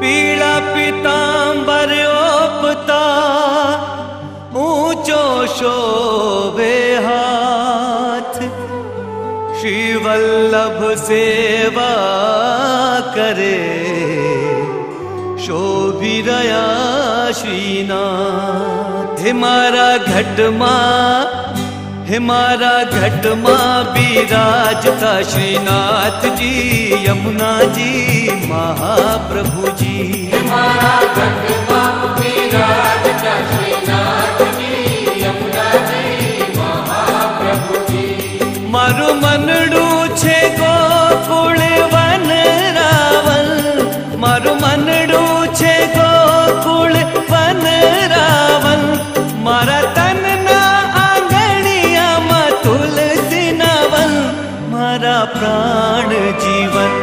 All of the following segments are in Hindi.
पीला पीतांबर ओपता, ऊंचो शोभे हाथ। श्री वल्लभ सेवा करे, शोभी रया श्रीनाथ। हे मारा घटमा हमारा घटमा, विराजता श्रीनाथ जी, यमुना जी। महाप्रभु जी મારું મનડું છે ગોકુળ વન રાવલ મારું મનડું છે ગોકુળ વન રાવલ મારા તનના આંગણિયામાં તુલસી નવલ મારા પ્રાણ જીવન હે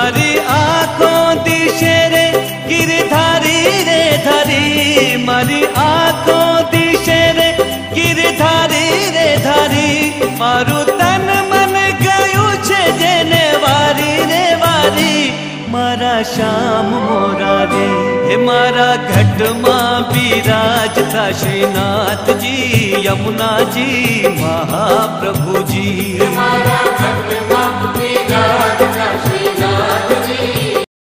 मारी आँखों दिशे रे गिरधारी रे धारी मारी आँखों दिशे रे गिरधारी रे धारी मारू तन मन गयु छे जेने वारी रे वारी मारा श्याम मोरा रे, हे मारा घट माँ विराजता श्रीनाथ जी, यमुना जी, महाप्रभु जी। मारा घट मा